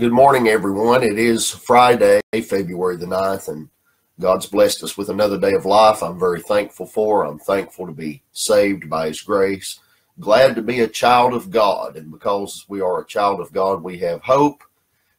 Good morning, everyone. It is Friday, February the 9th, and God's blessed us with another day of life. I'm very thankful for. I'm thankful to be saved by His grace. Glad to be a child of God. And because we are a child of God, we have hope.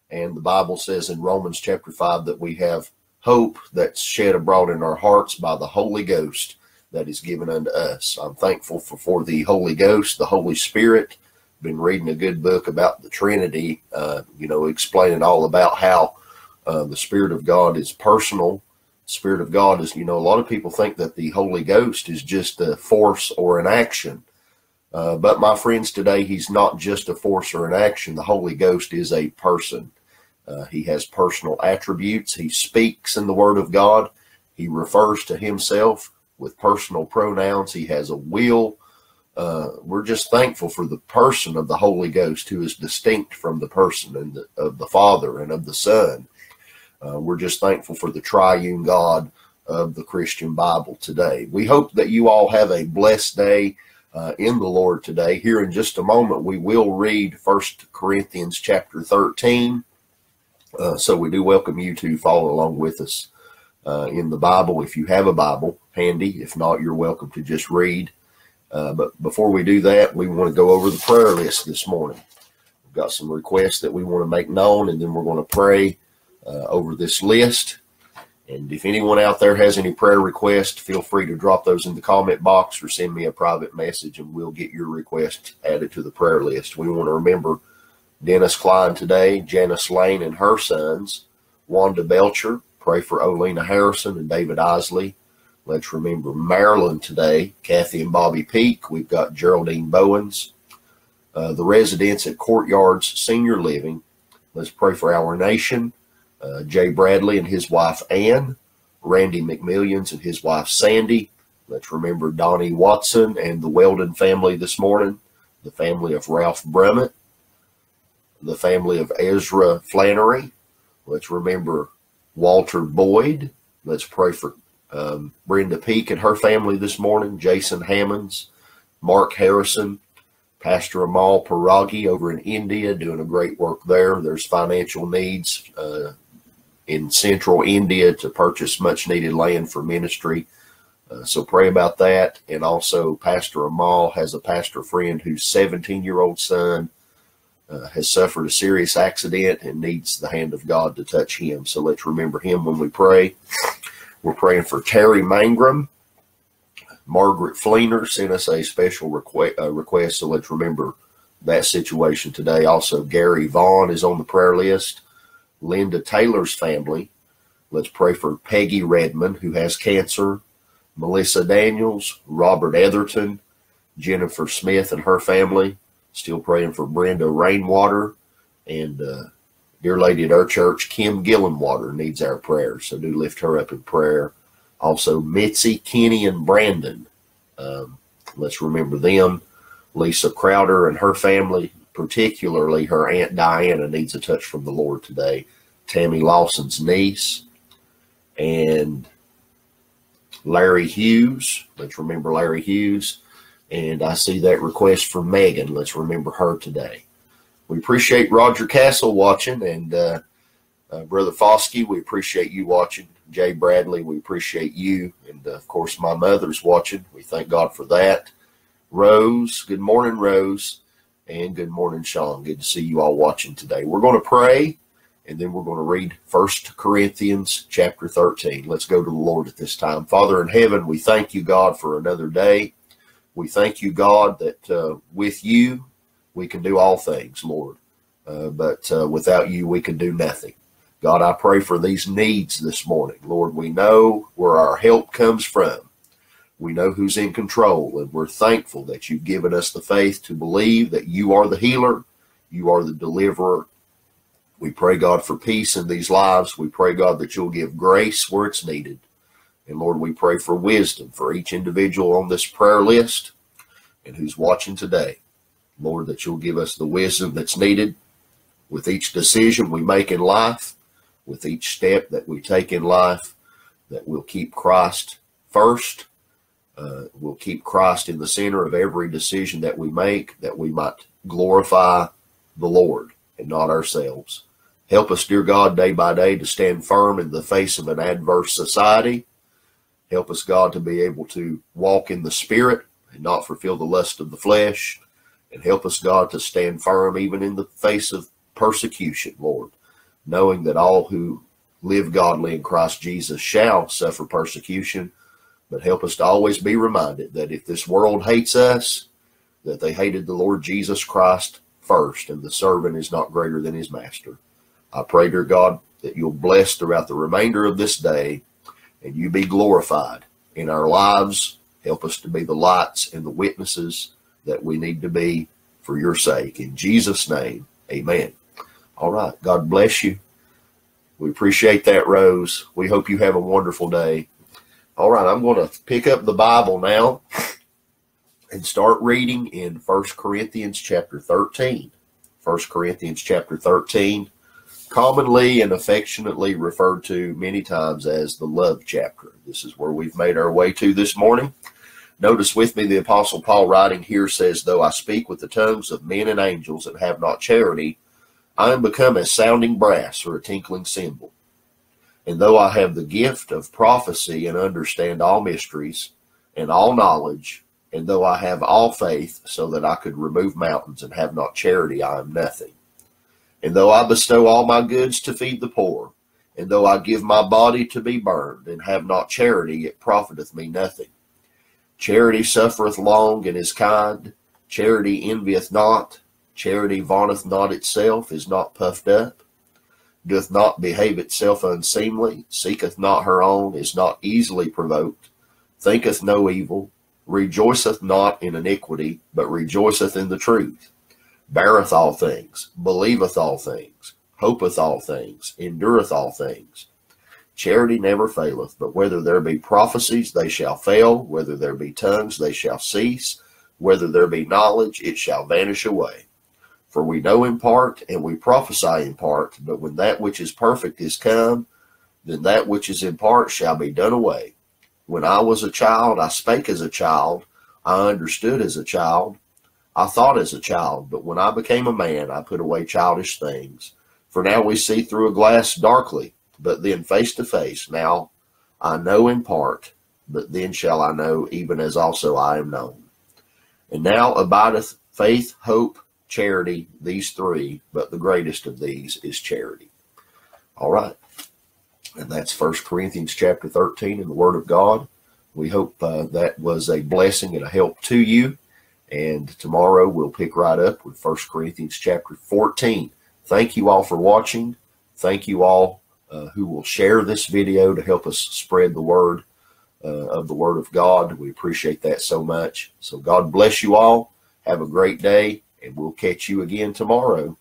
And the Bible says in Romans chapter 5 that we have hope that's shed abroad in our hearts by the Holy Ghost that is given unto us. I'm thankful for, for the Holy Ghost, the Holy Spirit, been reading a good book about the Trinity, uh, you know, explaining all about how uh, the Spirit of God is personal. Spirit of God is, you know, a lot of people think that the Holy Ghost is just a force or an action. Uh, but my friends, today he's not just a force or an action. The Holy Ghost is a person. Uh, he has personal attributes. He speaks in the Word of God. He refers to himself with personal pronouns. He has a will uh, we're just thankful for the person of the Holy Ghost who is distinct from the person and the, of the Father and of the Son. Uh, we're just thankful for the triune God of the Christian Bible today. We hope that you all have a blessed day uh, in the Lord today. Here in just a moment, we will read First Corinthians chapter 13. Uh, so we do welcome you to follow along with us uh, in the Bible if you have a Bible handy. If not, you're welcome to just read uh, but before we do that, we want to go over the prayer list this morning. We've got some requests that we want to make known, and then we're going to pray uh, over this list. And if anyone out there has any prayer requests, feel free to drop those in the comment box or send me a private message, and we'll get your request added to the prayer list. We want to remember Dennis Klein today, Janice Lane and her sons, Wanda Belcher. Pray for Olena Harrison and David Isley. Let's remember Maryland today, Kathy and Bobby Peak. We've got Geraldine Bowens, uh, the residents at Courtyards Senior Living. Let's pray for our nation. Uh, Jay Bradley and his wife Ann, Randy McMillions and his wife Sandy. Let's remember Donnie Watson and the Weldon family this morning, the family of Ralph Brummett, the family of Ezra Flannery. Let's remember Walter Boyd. Let's pray for um, Brenda Peak and her family this morning, Jason Hammonds, Mark Harrison, Pastor Amal Paragi over in India doing a great work there. There's financial needs uh, in central India to purchase much needed land for ministry. Uh, so pray about that. And also, Pastor Amal has a pastor friend whose 17 year old son uh, has suffered a serious accident and needs the hand of God to touch him. So let's remember him when we pray. We're praying for Terry Mangrum. Margaret Fleener sent us a special request, uh, request, so let's remember that situation today. Also, Gary Vaughn is on the prayer list. Linda Taylor's family. Let's pray for Peggy Redmond, who has cancer. Melissa Daniels, Robert Etherton, Jennifer Smith and her family. Still praying for Brenda Rainwater and uh, dear lady at our church, Kim Gillenwater, needs our prayers. So do lift her up in prayer. Also, Mitzi, Kenny, and Brandon. Um, let's remember them. Lisa Crowder and her family, particularly her Aunt Diana, needs a touch from the Lord today. Tammy Lawson's niece. And Larry Hughes. Let's remember Larry Hughes. And I see that request from Megan. Let's remember her today we appreciate Roger Castle watching and uh, uh, Brother Foskey, we appreciate you watching. Jay Bradley, we appreciate you. And uh, of course, my mother's watching. We thank God for that. Rose, good morning, Rose. And good morning, Sean. Good to see you all watching today. We're going to pray and then we're going to read First Corinthians chapter 13. Let's go to the Lord at this time. Father in heaven, we thank you, God, for another day. We thank you, God, that uh, with you we can do all things, Lord. Uh, but uh, without you, we can do nothing. God, I pray for these needs this morning. Lord, we know where our help comes from. We know who's in control, and we're thankful that you've given us the faith to believe that you are the healer, you are the deliverer. We pray, God, for peace in these lives. We pray, God, that you'll give grace where it's needed. And Lord, we pray for wisdom for each individual on this prayer list and who's watching today. Lord, that you'll give us the wisdom that's needed with each decision we make in life, with each step that we take in life, that we'll keep Christ first. Uh, we'll keep Christ in the center of every decision that we make, that we might glorify the Lord and not ourselves. Help us, dear God, day by day to stand firm in the face of an adverse society. Help us, God, to be able to walk in the Spirit and not fulfill the lust of the flesh. And help us, God, to stand firm even in the face of persecution, Lord, knowing that all who live godly in Christ Jesus shall suffer persecution. But help us to always be reminded that if this world hates us, that they hated the Lord Jesus Christ first, and the servant is not greater than his master. I pray, dear God, that you'll bless throughout the remainder of this day and you be glorified in our lives. Help us to be the lights and the witnesses that we need to be for your sake. In Jesus' name, amen. All right. God bless you. We appreciate that, Rose. We hope you have a wonderful day. All right. I'm going to pick up the Bible now and start reading in First Corinthians chapter 13. First Corinthians chapter 13, commonly and affectionately referred to many times as the love chapter. This is where we've made our way to this morning. Notice with me the Apostle Paul writing here says, Though I speak with the tongues of men and angels and have not charity, I am become as sounding brass or a tinkling cymbal. And though I have the gift of prophecy and understand all mysteries and all knowledge, and though I have all faith so that I could remove mountains and have not charity, I am nothing. And though I bestow all my goods to feed the poor, and though I give my body to be burned and have not charity, it profiteth me nothing. Charity suffereth long and is kind. Charity envieth not. Charity vaunteth not itself, is not puffed up, doth not behave itself unseemly, seeketh not her own, is not easily provoked, thinketh no evil, rejoiceth not in iniquity, but rejoiceth in the truth, beareth all things, believeth all things, hopeth all things, endureth all things. Charity never faileth, but whether there be prophecies, they shall fail. Whether there be tongues, they shall cease. Whether there be knowledge, it shall vanish away. For we know in part, and we prophesy in part, but when that which is perfect is come, then that which is in part shall be done away. When I was a child, I spake as a child, I understood as a child, I thought as a child, but when I became a man, I put away childish things. For now we see through a glass darkly but then face to face. Now I know in part, but then shall I know even as also I am known. And now abideth faith, hope, charity, these three, but the greatest of these is charity. All right. And that's First Corinthians chapter 13 in the Word of God. We hope uh, that was a blessing and a help to you. And tomorrow we'll pick right up with First Corinthians chapter 14. Thank you all for watching. Thank you all uh, who will share this video to help us spread the word uh, of the Word of God. We appreciate that so much. So God bless you all. Have a great day, and we'll catch you again tomorrow.